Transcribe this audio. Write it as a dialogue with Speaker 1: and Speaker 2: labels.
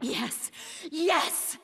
Speaker 1: Yes! Yes!